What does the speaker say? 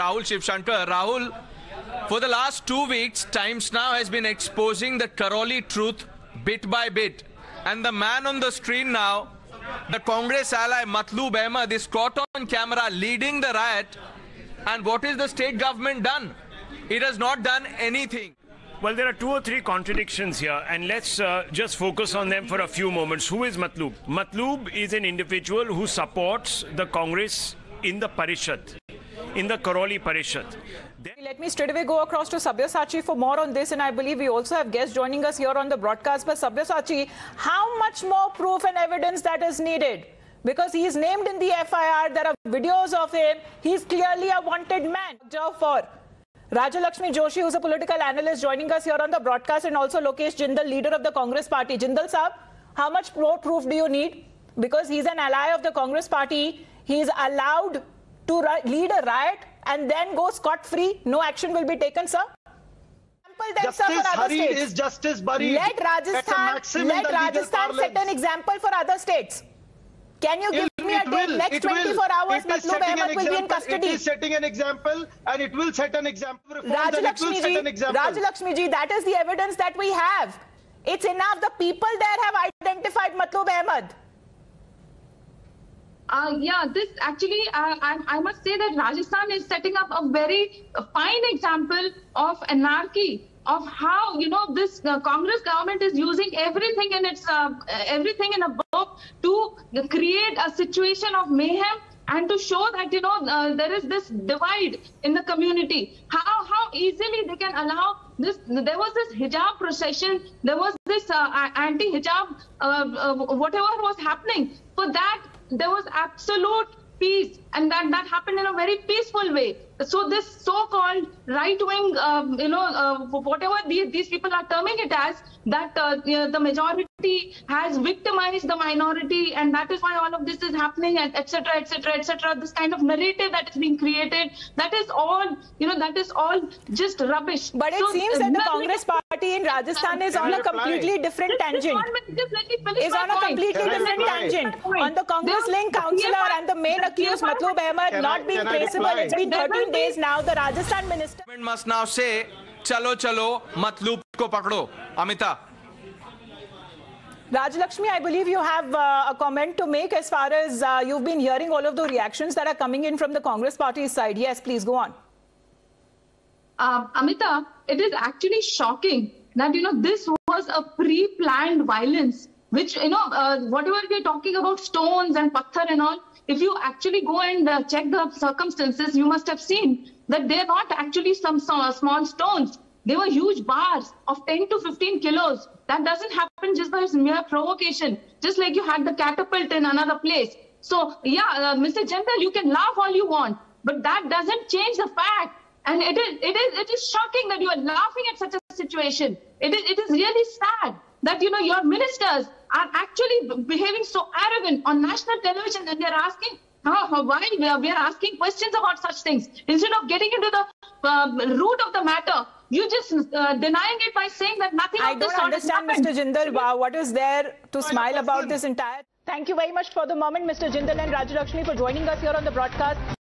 Rahul Shivshankar. Rahul, for the last two weeks, Times Now has been exposing the Karauli truth bit by bit. And the man on the screen now, the Congress ally Matloob Ahmed, is caught on camera leading the riot. And what is the state government done? It has not done anything. Well, there are two or three contradictions here, and let's uh, just focus on them for a few moments. Who is Matloob? Matloob is an individual who supports the Congress in the Parishad, in the Karauli Parishad. Let me straight away go across to Sabyasachi for more on this, and I believe we also have guests joining us here on the broadcast. But Sabyasachi, how much more proof and evidence that is needed? Because he is named in the FIR, there are videos of him. He's clearly a wanted man. For Rajalakshmi Joshi, who's a political analyst, joining us here on the broadcast, and also Lokesh Jindal, leader of the Congress party. Jindal Saab, how much more proof do you need? Because he's an ally of the Congress party. He's allowed to lead a riot and then go scot free. No action will be taken, sir. Example then, sir, Justice other is justice buried. Let Rajasthan, let Rajasthan set an example for other states. Can you give It- me a date? Next it will. 24 hours, Matloob Ahmed will be in custody. It is setting an example, and it will set an example. for reforms, and it Rajalakshmi ji. Rajalakshmi ji, that is the evidence that we have. It's enough. The people there have identified Matloob Ahmed. Uh, yeah, this actually, uh, I, I must say that Rajasthan is setting up a very fine example of anarchy, of how you know this uh, Congress government is using everything in its uh, everything in a book to create a situation of mayhem and to show that you know uh, there is this divide in the community. How how easily they can allow this? There was this hijab procession. There was this uh, anti-hijab uh, uh, whatever was happening. For that there was absolute peace. And that that happened in a very peaceful way. So this so-called right-wing um, you know uh, whatever these, these people are terming it as that uh, you know, the majority has victimized the minority and that is why all of this is happening and etc etc etc this kind of narrative that is being created that is all you know that is all just rubbish. But it So, seems that the Congress party in Rajasthan is on a completely different tangent. one minute, just let me finish Is on a completely different tangent. On the Congress There linked councillor main the accused PMI Matloob Ahmed Can I- not being traceable. It's been 13 days now. The Rajasthan minister. Government must now say, chalo chalo, Matloob ko pakdo. Amita. Rajalakshmi, I believe you have uh, a comment to make as far as uh, you've been hearing all of the reactions that are coming in from the Congress party side. Yes, please go on. uh, Amita, it is actually shocking that you know this was a pre-planned violence, which you know uh, whatever we're talking about stones and patthar and all. If you actually go and uh, check the circumstances, you must have seen that they're not actually some so- small stones. They were huge bars of 10 to 15 kilos. That doesn't happen just by mere provocation, just like you had the catapult in another place. So, yeah, uh, Mr. Jindal, you can laugh all you want, but that doesn't change the fact. And it is, it is, it is shocking that you are laughing at such a situation. It is, it is really sad that you know your ministers are actually behaving so arrogant on national television, and they're asking how, how- why we are, we are asking questions about such things instead of getting into the um, root of the matter. You just uh, denying it by saying that nothing I of this don't sort understand, happened. Mr. Jindal, wow, what is there to smile about this entire... Thank you very much for the moment, Mr. Jindal and Rajalakshmi, for joining us here on the broadcast.